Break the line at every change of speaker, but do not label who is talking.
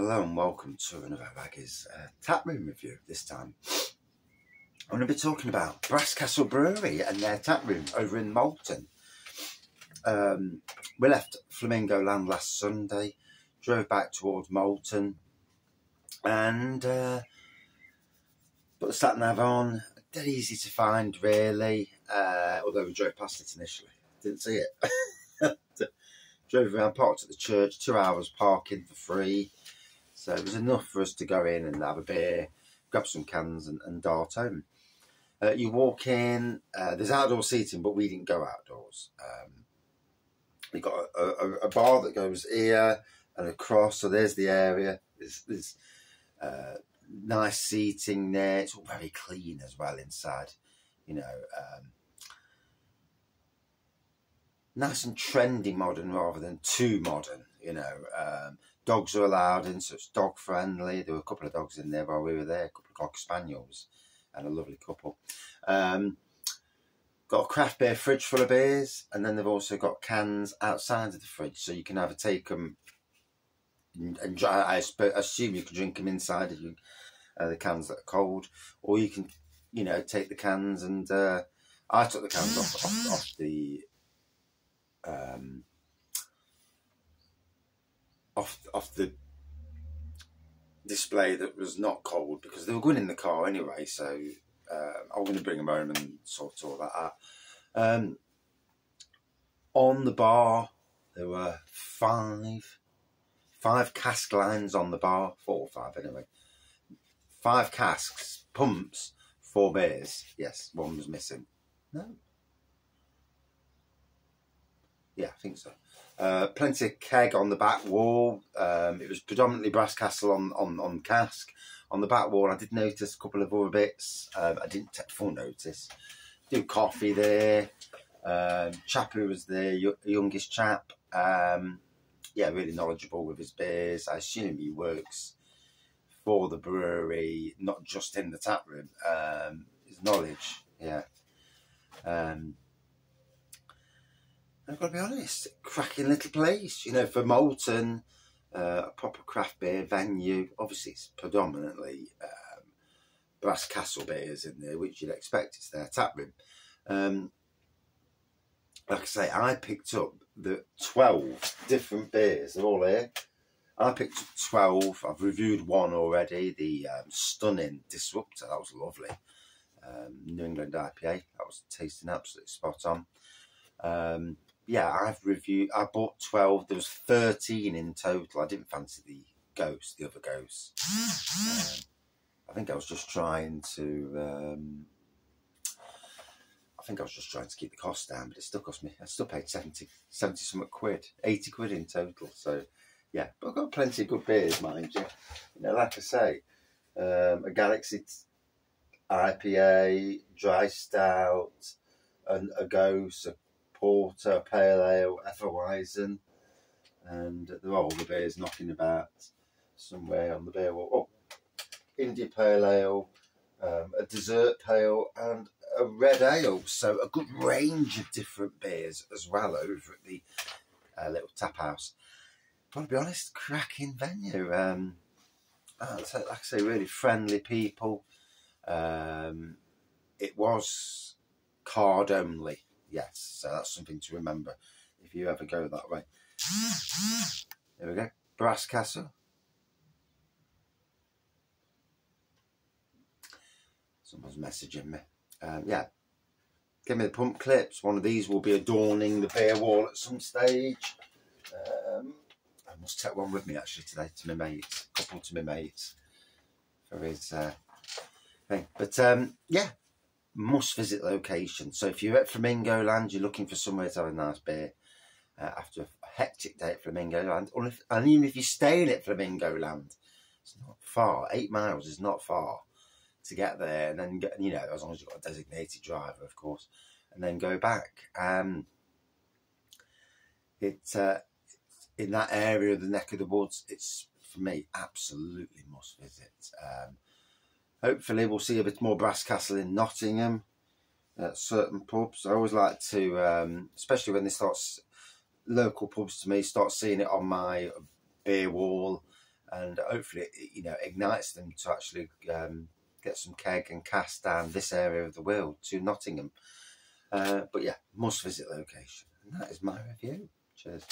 Hello and welcome to another Wraggy's uh, tap room review. This time, I'm going to be talking about Brass Castle Brewery and their tap room over in Malton. Um, we left Flamingo Land last Sunday, drove back towards Malton, and uh, put the sat nav on. Dead easy to find, really. Uh, although we drove past it initially, didn't see it. drove around, parked at the church, two hours parking for free. So it was enough for us to go in and have a beer, grab some cans and, and dart home. Uh, you walk in, uh, there's outdoor seating, but we didn't go outdoors. Um, we got a, a, a, bar that goes here and across, so there's the area. There's, there's uh, nice seating there. It's all very clean as well inside, you know. Um, nice and trendy modern rather than too modern, you know. Um, dogs are allowed in, so it's dog friendly. There were a couple of dogs in there while we were there, a couple of cock spaniels and a lovely couple. Um, got a craft beer fridge full of beers, and then they've also got cans outside of the fridge, so you can either take them and, and I assume you can drink them inside of you, uh, the cans that are cold, or you can, you know, take the cans and uh, I took the cans off, off, off the um, off off the display that was not cold because they were going in the car anyway. So uh, I'm going to bring them home and sort all that out. Um, on the bar, there were five five cask lines on the bar, four or five anyway. Five casks, pumps, four beers. Yes, one was missing. No. Yeah, I think so. Uh, plenty of keg on the back wall. Um, it was predominantly Brass Castle on, on, on cask. On the back wall, I did notice a couple of other bits. Um, I didn't take full notice. Do coffee there. Um, chap who was the youngest chap. Um, yeah, really knowledgeable with his beers. I assume he works for the brewery, not just in the tap room. Um, his knowledge, yeah. Um, I've got to be honest, cracking little place, you know, for Malton, uh, a proper craft beer venue. Obviously, it's predominantly um, Brass Castle beers in there, which you'd expect. It's their tap room. Um, like I say, I picked up the 12 different beers. They're all here. I picked up 12. I've reviewed one already, the um, stunning Disruptor. That was lovely. Um, New England IPA. That was tasting absolutely spot on. Yeah, I've reviewed. I bought twelve. There was thirteen in total. I didn't fancy the ghost, the other ghost. Um, I think I was just trying to. Um, I think I was just trying to keep the cost down, but it still cost me. I still paid 70, 70 something quid, eighty quid in total. So, yeah, but I've got plenty of good beers, mind you. You know, like I say, um, a Galaxy IPA, dry stout, and a ghost, a porter, pale ale, Hefeweizen, and they're all the beers knocking about somewhere on the beer wall. Oh, India pale ale, um, a dessert pale, and a red ale. So a good range of different beers as well over at the uh, little tap house. But to be honest, cracking venue. Um, uh, like I say, really friendly people. Um, it was card only yes. So that's something to remember if you ever go that way. There we go. Brass Castle. Someone's messaging me. Um, yeah. Give me the pump clips. One of these will be adorning the beer wall at some stage. Um, I must take one with me actually today to my mates. A couple to my mates for his uh, thing. But um, yeah, must visit location. So if you're at Flamingo Land, you're looking for somewhere to have a nice beer uh, after a hectic day at Flamingo Land, or if, and even if you're staying at Flamingo Land, it's not far. Eight miles is not far to get there, and then get, you know as long as you've got a designated driver, of course, and then go back. Um, it uh, in that area of the neck of the woods, it's for me absolutely must visit. Um, hopefully we'll see a bit more Brass Castle in Nottingham at certain pubs. I always like to, um, especially when they start local pubs to me, start seeing it on my beer wall and hopefully it, you know ignites them to actually um, get some keg and cask down this area of the world to Nottingham. Uh, but yeah, must visit location. And that is my review. Cheers.